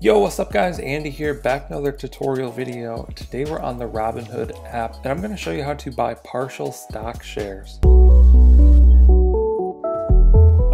Yo, what's up guys? Andy here, back another tutorial video. Today we're on the Robinhood app and I'm going to show you how to buy partial stock shares.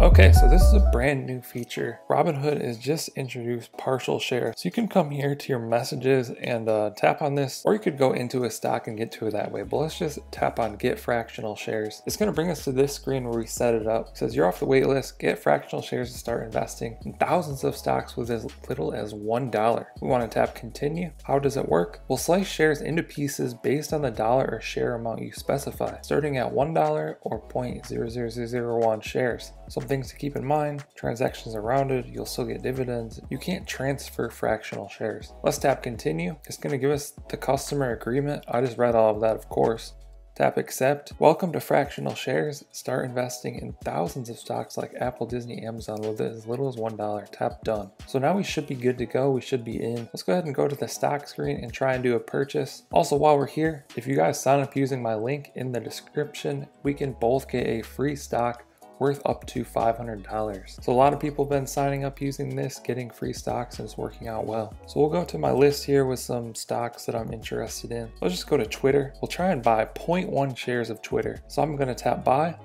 Okay, so this is a brand new feature. Robinhood has just introduced partial share. So you can come here to your messages and uh, tap on this, or you could go into a stock and get to it that way. But let's just tap on get fractional shares. It's gonna bring us to this screen where we set it up. It says you're off the wait list, get fractional shares to start investing in thousands of stocks with as little as $1. We wanna tap continue. How does it work? We'll slice shares into pieces based on the dollar or share amount you specify, starting at $1 or 0.00001 shares. Some things to keep in mind, transactions are rounded, you'll still get dividends. You can't transfer fractional shares. Let's tap continue. It's gonna give us the customer agreement. I just read all of that, of course. Tap accept. Welcome to fractional shares. Start investing in thousands of stocks like Apple, Disney, Amazon with as little as $1. Tap done. So now we should be good to go. We should be in. Let's go ahead and go to the stock screen and try and do a purchase. Also, while we're here, if you guys sign up using my link in the description, we can both get a free stock worth up to $500. So a lot of people have been signing up using this, getting free stocks, and it's working out well. So we'll go to my list here with some stocks that I'm interested in. Let's just go to Twitter. We'll try and buy 0.1 shares of Twitter. So I'm gonna tap buy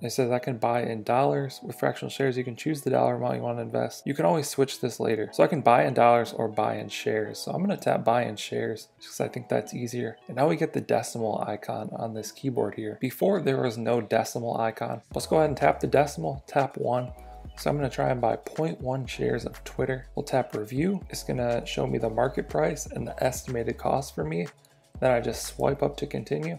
it says I can buy in dollars. With fractional shares, you can choose the dollar amount you want to invest. You can always switch this later. So I can buy in dollars or buy in shares. So I'm going to tap buy in shares because I think that's easier. And now we get the decimal icon on this keyboard here. Before there was no decimal icon. Let's go ahead and tap the decimal, tap one. So I'm going to try and buy 0.1 shares of Twitter. We'll tap review. It's going to show me the market price and the estimated cost for me. Then I just swipe up to continue.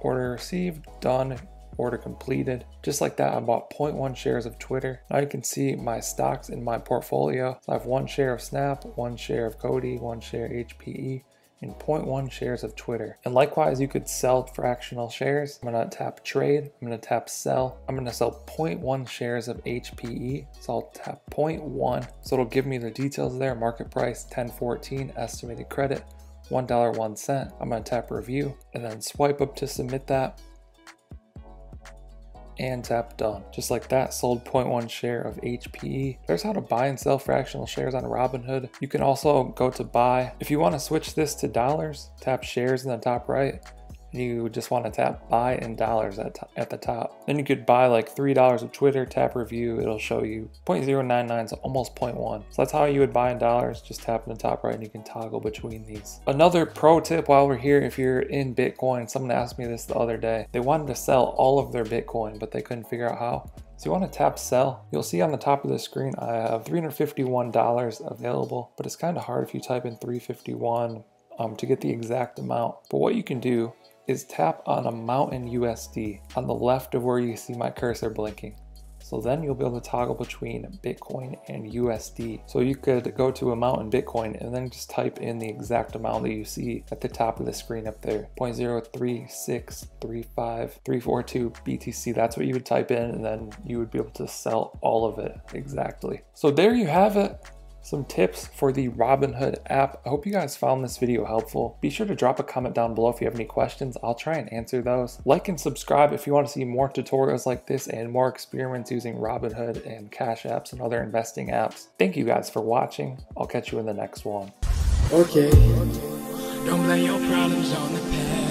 Order received, done, order completed. Just like that, I bought 0.1 shares of Twitter. Now you can see my stocks in my portfolio. So I have one share of Snap, one share of Coty, one share HPE, and 0.1 shares of Twitter. And likewise, you could sell fractional shares. I'm gonna tap trade, I'm gonna tap sell. I'm gonna sell 0.1 shares of HPE. So I'll tap 0.1. So it'll give me the details there, market price 1014, estimated credit, $1 one cent. I'm gonna tap review and then swipe up to submit that and tap done. Just like that, sold 0.1 share of HPE. There's how to buy and sell fractional shares on Robinhood. You can also go to buy. If you want to switch this to dollars, tap shares in the top right you just want to tap buy in dollars at, at the top. Then you could buy like $3 of Twitter, tap review, it'll show you 0.099, so almost 0.1. So that's how you would buy in dollars, just tap in the top right and you can toggle between these. Another pro tip while we're here, if you're in Bitcoin, someone asked me this the other day. They wanted to sell all of their Bitcoin, but they couldn't figure out how. So you want to tap sell. You'll see on the top of the screen I have $351 available, but it's kind of hard if you type in 351 um, to get the exact amount. But what you can do is tap on a mountain USD on the left of where you see my cursor blinking. So then you'll be able to toggle between Bitcoin and USD. So you could go to amount in Bitcoin and then just type in the exact amount that you see at the top of the screen up there. 0.03635 BTC. That's what you would type in and then you would be able to sell all of it exactly. So there you have it some tips for the Robinhood app. I hope you guys found this video helpful. Be sure to drop a comment down below if you have any questions. I'll try and answer those. Like and subscribe if you want to see more tutorials like this and more experiments using Robinhood and Cash apps and other investing apps. Thank you guys for watching. I'll catch you in the next one. Okay. Don't blame your problems on the past.